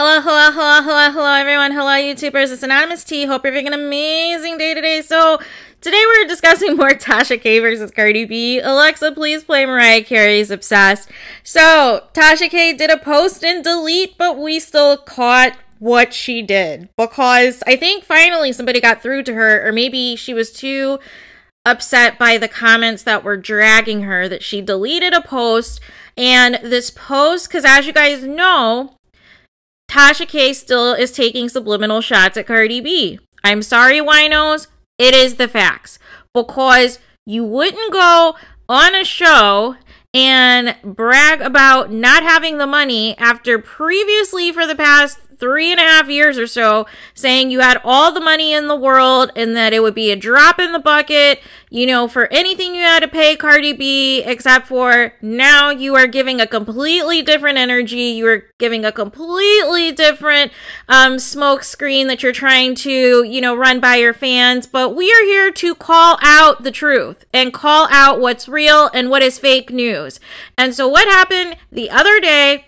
Hello, hello, hello, hello, hello, everyone. Hello, YouTubers. It's Anonymous Tea. Hope you're having an amazing day today. So, today we're discussing more Tasha K versus Cardi B. Alexa, please play Mariah Carey's Obsessed. So, Tasha K did a post and delete, but we still caught what she did because I think finally somebody got through to her, or maybe she was too upset by the comments that were dragging her that she deleted a post. And this post, because as you guys know, Tasha K still is taking subliminal shots at Cardi B. I'm sorry, winos. It is the facts. Because you wouldn't go on a show and brag about not having the money after previously for the past three and a half years or so saying you had all the money in the world and that it would be a drop in the bucket, you know, for anything you had to pay Cardi B, except for now you are giving a completely different energy. You are giving a completely different um, smoke screen that you're trying to, you know, run by your fans. But we are here to call out the truth and call out what's real and what is fake news. And so what happened the other day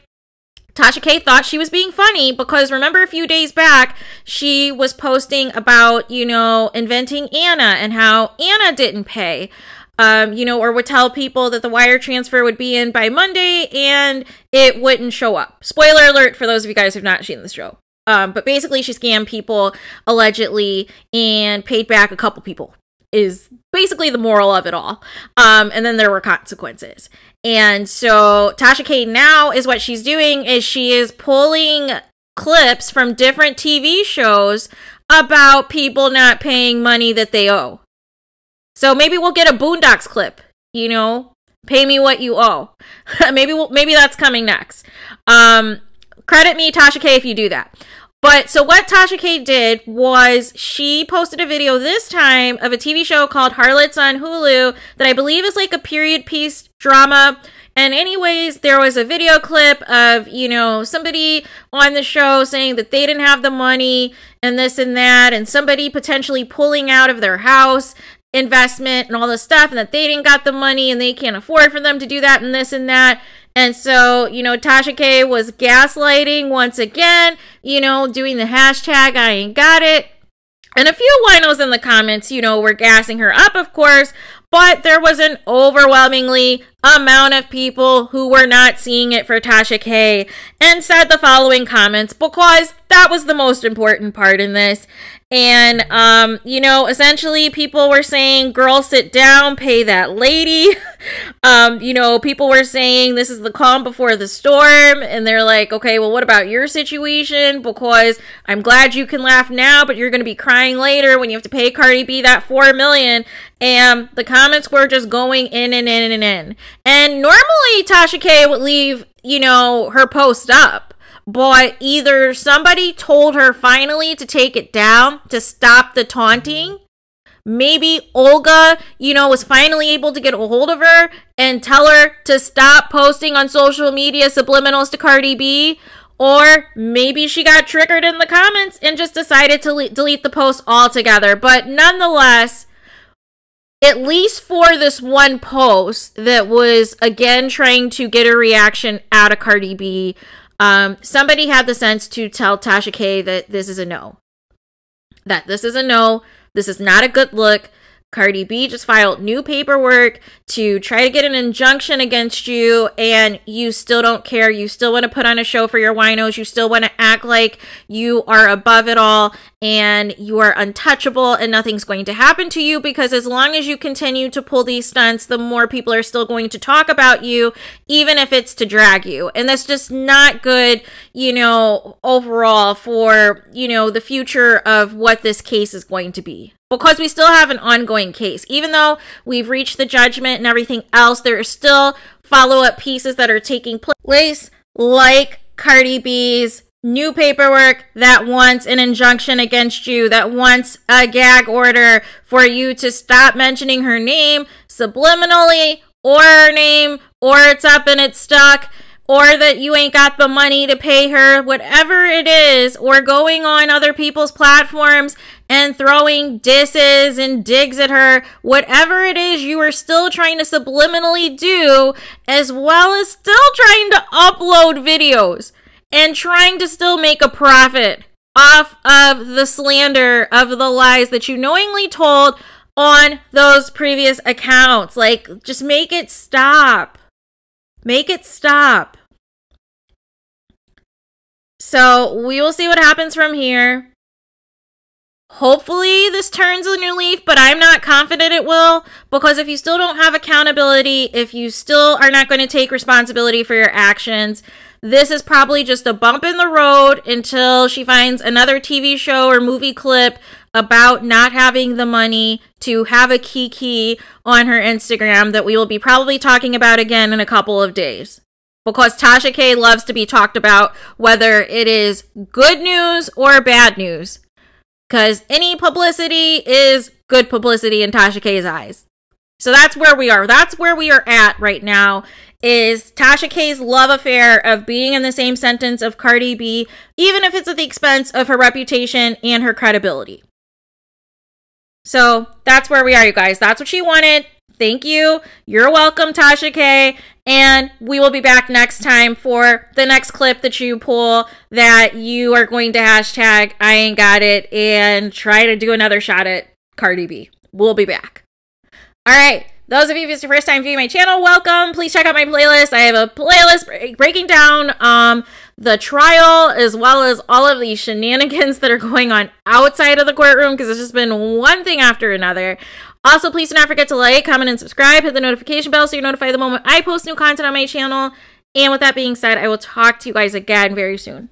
Tasha K thought she was being funny because remember a few days back, she was posting about, you know, inventing Anna and how Anna didn't pay. Um, you know, or would tell people that the wire transfer would be in by Monday and it wouldn't show up. Spoiler alert for those of you guys who've not seen the show. Um, but basically, she scammed people allegedly and paid back a couple people, is basically the moral of it all. Um, and then there were consequences. And so Tasha K now is what she's doing is she is pulling clips from different TV shows about people not paying money that they owe. So maybe we'll get a Boondocks clip, you know, pay me what you owe. maybe we'll, maybe that's coming next. Um, credit me, Tasha K, if you do that. But so what Tasha K did was she posted a video this time of a TV show called Harlots on Hulu that I believe is like a period piece drama. And anyways, there was a video clip of, you know, somebody on the show saying that they didn't have the money and this and that and somebody potentially pulling out of their house investment and all this stuff and that they didn't got the money and they can't afford for them to do that and this and that. And so, you know, Tasha K was gaslighting once again, you know, doing the hashtag I ain't got it. And a few winos in the comments, you know, were gassing her up, of course, but there was an overwhelmingly amount of people who were not seeing it for Tasha K and said the following comments because that was the most important part in this. And, um, you know, essentially people were saying, girl, sit down, pay that lady. um, you know, people were saying this is the calm before the storm. And they're like, okay, well, what about your situation? Because I'm glad you can laugh now, but you're going to be crying later when you have to pay Cardi B that four million. And the comments were just going in and in and in. And normally Tasha K would leave, you know, her post up but either somebody told her finally to take it down to stop the taunting. Maybe Olga, you know, was finally able to get a hold of her and tell her to stop posting on social media subliminals to Cardi B. Or maybe she got triggered in the comments and just decided to delete the post altogether. But nonetheless, at least for this one post that was again trying to get a reaction out of Cardi B, um, somebody had the sense to tell Tasha K that this is a no. That this is a no. This is not a good look. Cardi B just filed new paperwork to try to get an injunction against you, and you still don't care. You still want to put on a show for your winos. You still want to act like you are above it all and you are untouchable and nothing's going to happen to you because as long as you continue to pull these stunts, the more people are still going to talk about you, even if it's to drag you. And that's just not good, you know, overall for, you know, the future of what this case is going to be because we still have an ongoing case. Even though we've reached the judgment and everything else, there are still follow up pieces that are taking place, like Cardi B's new paperwork that wants an injunction against you, that wants a gag order for you to stop mentioning her name subliminally or her name, or it's up and it's stuck or that you ain't got the money to pay her, whatever it is, or going on other people's platforms and throwing disses and digs at her, whatever it is you are still trying to subliminally do, as well as still trying to upload videos and trying to still make a profit off of the slander of the lies that you knowingly told on those previous accounts. Like, just make it stop. Make it stop. So we will see what happens from here. Hopefully, this turns a new leaf, but I'm not confident it will because if you still don't have accountability, if you still are not going to take responsibility for your actions, this is probably just a bump in the road until she finds another TV show or movie clip about not having the money to have a kiki on her Instagram that we will be probably talking about again in a couple of days because Tasha K loves to be talked about, whether it is good news or bad news. Because any publicity is good publicity in Tasha K's eyes. So that's where we are. That's where we are at right now. Is Tasha K's love affair of being in the same sentence of Cardi B, even if it's at the expense of her reputation and her credibility. So that's where we are, you guys. That's what she wanted. Thank you. You're welcome, Tasha K. And we will be back next time for the next clip that you pull that you are going to hashtag I ain't got it and try to do another shot at Cardi B. We'll be back. All right. Those of you it's your first time viewing my channel, welcome. Please check out my playlist. I have a playlist breaking down um, the trial as well as all of these shenanigans that are going on outside of the courtroom because it's just been one thing after another. Also, please do not forget to like, comment, and subscribe. Hit the notification bell so you're notified the moment I post new content on my channel. And with that being said, I will talk to you guys again very soon.